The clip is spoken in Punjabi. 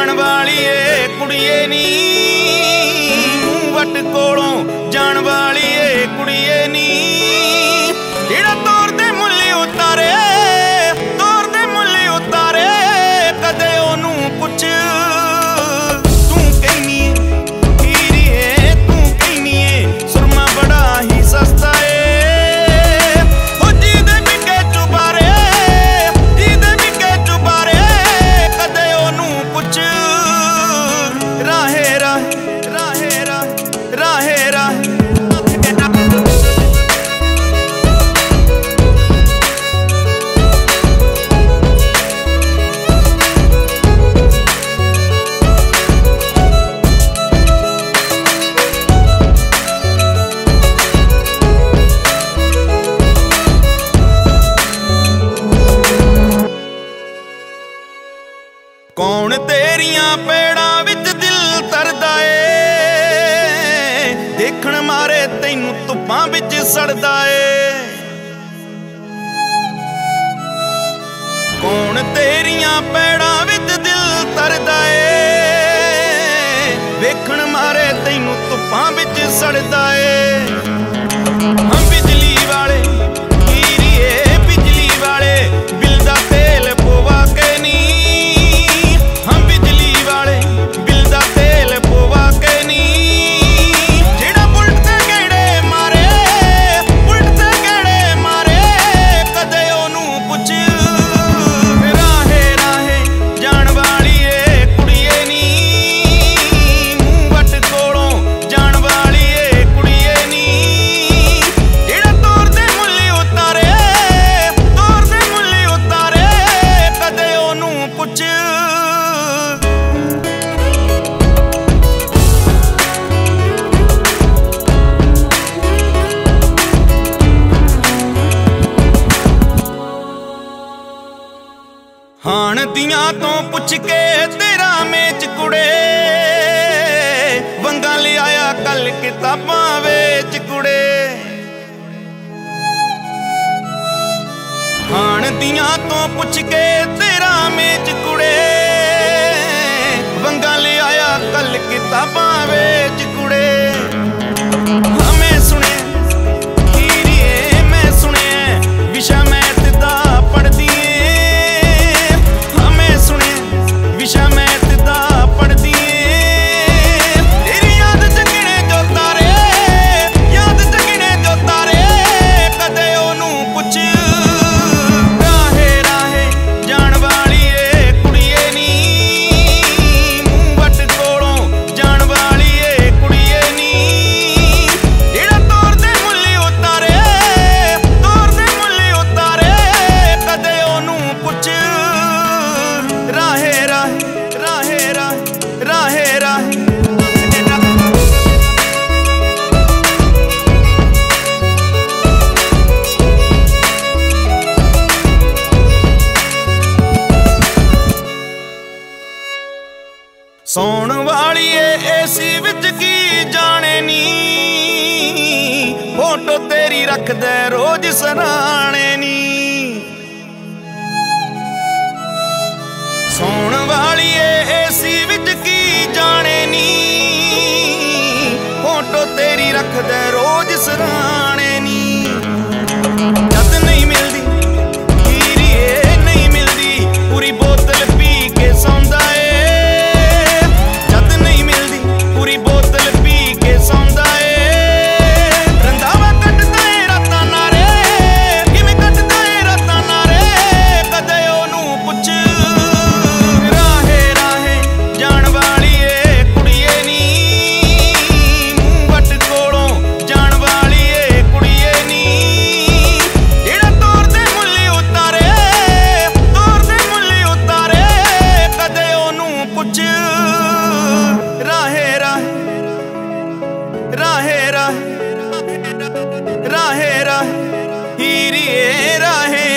ਜਾਣ ਵਾਲੀ ਏ ਕੁੜੀਏ ਨੀ। ਵਟ ਕੋਲੋਂ ਜਾਣ ਵਾਲੀ ਕੌਣ ਤੇਰੀਆਂ ਪੇੜਾਂ ਵਿੱਚ ਦਿਲ ਤਰਦਾ ਏ? ਦੇਖਣ ਮਾਰੇ ਤੈਨੂੰ ਧੁੱਪਾਂ ਵਿੱਚ ਸੜਦਾ ਏ। ਕੌਣ ਤੇਰੀਆਂ ਪੇੜਾਂ ਵਿੱਚ ਦਿਲ ਤਰਦਾ ਏ? ਵੇਖਣ ਮਾਰੇ ਤੈਨੂੰ ਧੁੱਪਾਂ ਵਿੱਚ ਸੜਦਾ ਏ। ਹਾਣ ਦੀਆਂ ਤੋਂ ਪੁੱਛ ਕੇ ਤੇਰਾ ਮੇਚ ਕੁੜੇ। ਵੰਗਾ ਲਿਆਇਆ ਕੱਲ ਕਿਤਾਬਾਂ ਵੇਚ ਕੁੜੇ। ਹਾਣ ਦੀਆਂ ਤੋਂ ਪੁੱਛ ਕੇ ਤੇਰਾ ਮੇਚ ਕੁੜੇ। ਵੰਗਾ ਲਿਆਇਆ ਕੱਲ ਕਿਤਾਬਾਂ ਵੇਚ ਸੌਣ ਵਾਲੀ ਏਸੀ ਵਿੱਚ ਕੀ ਜਾਣੇ ਨੀ? ਫੋਟੋ ਤੇਰੀ ਰੱਖਦਾ ਰੋਜ਼ ਸਰਾਣੇ ਨੀ। ਸੌਣ ਵਾਲੀ ਏਸੀ ਵਿੱਚ ਕੀ ਜਾਣੇ ਨੀ? ਫੋਟੋ ਤੇਰੀ ਰੱਖਦਾ ਰੋਜ਼ ਸਰਾਣੇ राहे राहे राहे राहे हीरिए राहे